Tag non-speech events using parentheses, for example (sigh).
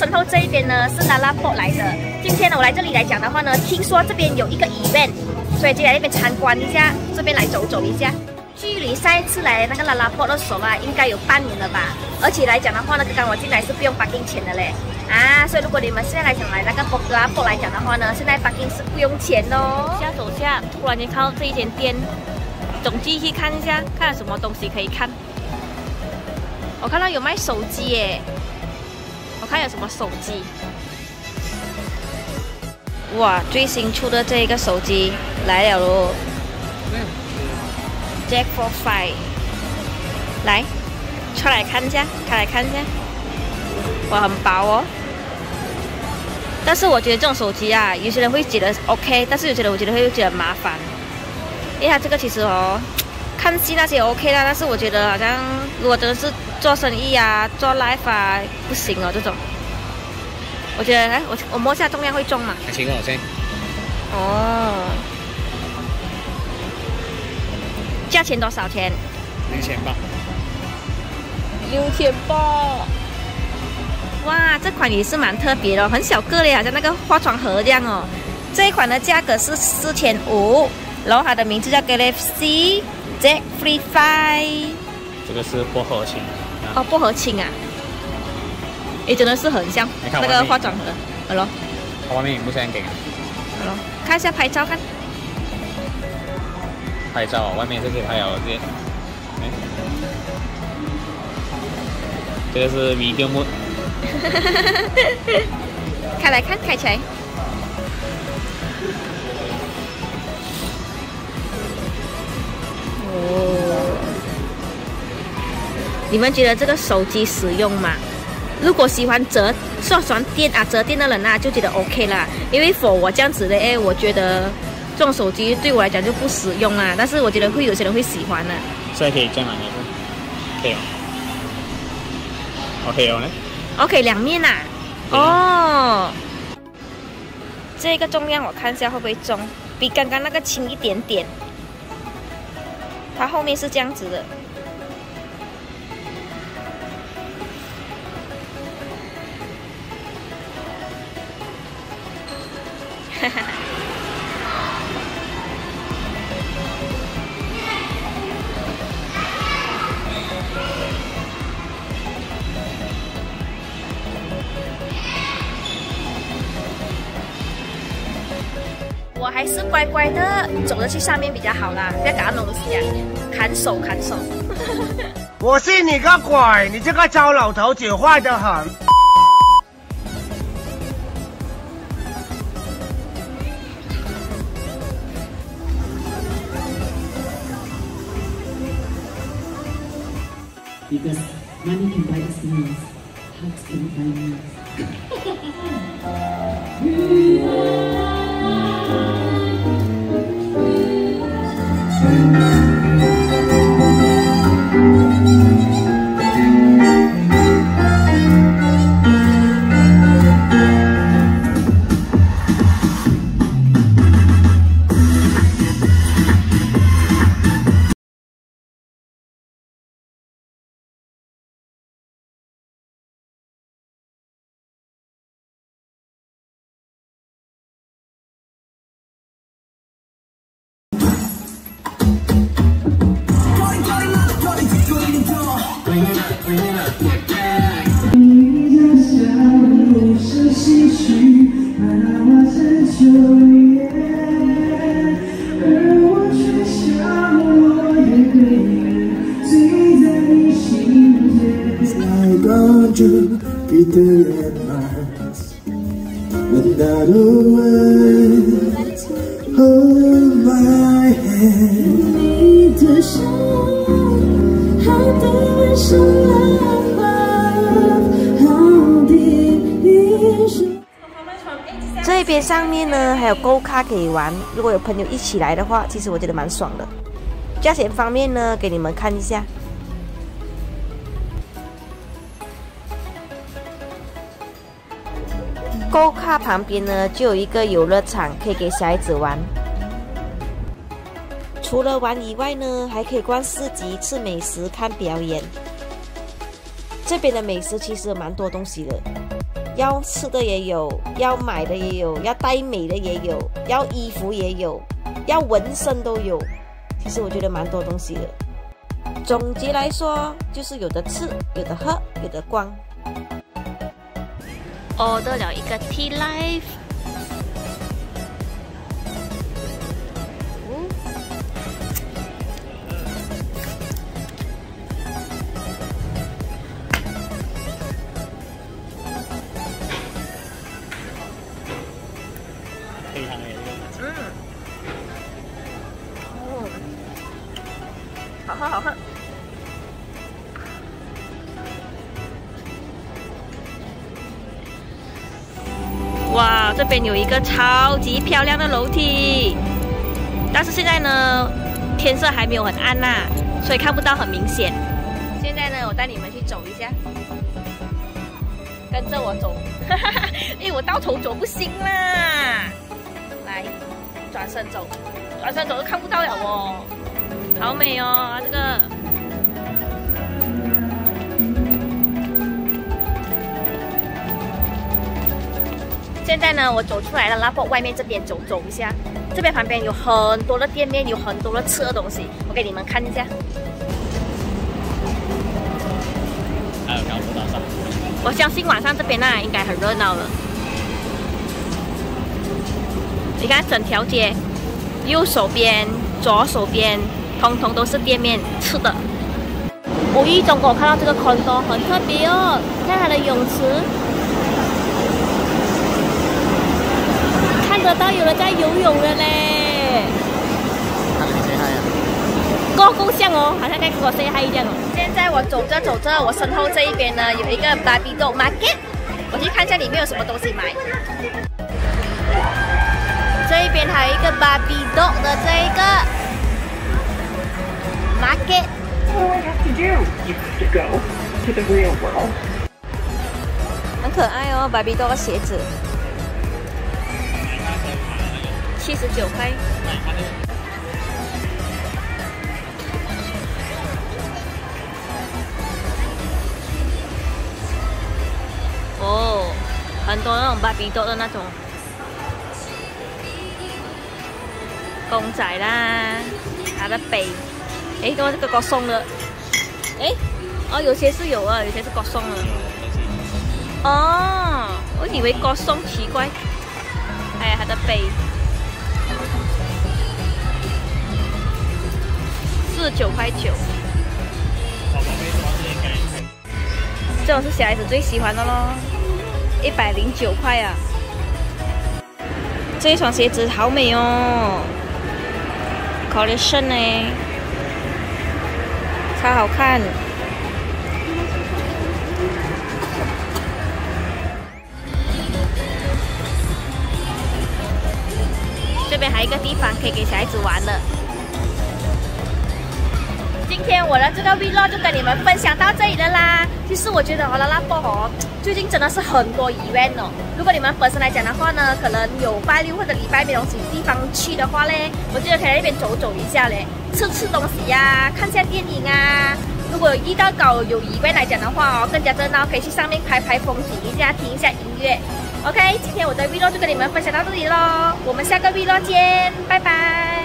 身后这一边呢是拉拉坡来的。今天呢，我来这里来讲的话呢，听说这边有一个 event，所以就来这边参观一下，这边来走走一下。距离上一次来那个拉拉坡的时候啊，应该有半年了吧。而且来讲的话呢，刚刚我进来是不用 parking 钱的嘞。啊，所以如果你们现在来想来那个博拉坡来讲的话呢，现在 parking 是不用钱哦。下走下，突然间看到这一间店，总进去看一下，看有什么东西可以看。我看到有卖手机耶，还有什么手机。哇，最新出的这一个手机来了喽！Jack for Five，来，出来看一下，开来看一下。哇，很薄哦。但是我觉得这种手机啊，有些人会觉得 OK，但是有些人我觉得会觉得麻烦。因为它这个其实哦。看戏那些 OK 啦，但是我觉得好像如果真的是做生意啊、做 life 啊，不行哦，这种。我觉得，哎，我我摸下重量会重吗？还行哦，先。哦。价钱多少钱？六千八。六千八。哇，这款也是蛮特别的，很小个嘞，好像那个化妆盒这样哦。这一款的价格是四千五，然后它的名字叫 Galaxy。Jack Free Five，这个是薄荷青。哦，薄荷青啊！哎，真的是很像那个化妆盒。好咯。它外面很紧啊。好咯，看一下拍照看。拍照啊，外面这些还有这些。这个是 Video Mode。(laughs) 开来看，开起来。你们觉得这个手机实用吗？如果喜欢折、喜欢电啊、折电的人啊，就觉得 OK 啦。因为 for 我这样子的，哎，我觉得这种手机对我来讲就不实用啊。但是我觉得会有些人会喜欢的。所以可以这样拿吗？可以哦。OK 哦呢？OK 两面呐。哦。这个重量我看一下会不会重，比刚刚那个轻一点点。它后面是这样子的。哈 (laughs) 哈是乖乖的走着去上面比较好啦，不要搞那东西啊！砍手砍手！(laughs) 我信你个鬼！你这个糟老头子坏得很。Because money can buy us things, hugs can buy us. (laughs) 这边上面呢还有购卡可以玩，如果有朋友一起来的话，其实我觉得蛮爽的。价钱方面呢，给你们看一下。高卡旁边呢就有一个游乐场，可以给小孩子玩。除了玩以外呢，还可以逛市集、吃美食、看表演。这边的美食其实蛮多东西的。要吃的也有，要买的也有，要带美的也有，要衣服也有，要纹身都有。其实我觉得蛮多东西的。总结来说，就是有的吃，有的喝，有的逛。Order 了一个 Tea Life。非常的这个。嗯，哦，好喝好喝。这边有一个超级漂亮的楼梯，但是现在呢，天色还没有很暗呐、所以看不到很明显。现在呢，我带你们去走一下，跟着我走，(laughs) 因为我到头走不行啦。来，转身走，转身走都看不到了哦，好美哦，这个。现在呢，我走出来了，拉波外面这边走走一下，这边旁边有很多的店面，有很多的吃的东西，我给你们看一下。还有高速大厦。我相信晚上这边那、应该很热闹了。你看整条街，右手边、左手边，通通都是店面吃的。无意中我看到这个 condo 很特别哦，看它的泳池，看得到有人在游泳了嘞。够够像哦，好像在跟我 say hi 一样哦。现在我走着走着，我身后这一边呢有一个 Barbie Dog Market，我去看一下里面有什么东西买。这一边还有一个 Barbie Dog 的这一个 Market，What do I have to do? You have to go to the real world. 很可爱哦，Barbie Dog 的鞋子，七十九块。哦，很多那种芭比多的那种公仔啦，它的背，诶，怎么这个割松了？诶，哦，有些是有啊，有些是割松了。哦，我以为割松奇怪，还有它的背，九块九。这种是小孩子最喜欢的咯，一百零九块啊！这一双鞋子好美哦，collection 呢，超好看。这边还有一个地方可以给小孩子玩的。今天我的这个 vlog 就跟你们分享到这里了啦。其实我觉得哦，拉拉波哦，最近真的是很多 event 哦。如果你们本身来讲的话呢，可能有拜六或者礼拜没东西地方去的话嘞，我觉得可以在那边走走一下嘞，吃吃东西呀、看下电影啊。如果遇到搞有 event 来讲的话哦，更加热闹，可以去上面拍拍风景一下，听一下音乐。OK，今天我的 vlog 就跟你们分享到这里喽，我们下个 vlog 见，拜拜。